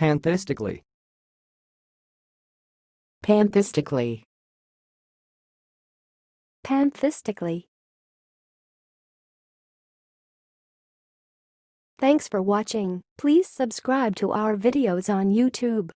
Pantheistically. Pantheistically. Pantheistically. Thanks for watching. Please subscribe to our videos on YouTube.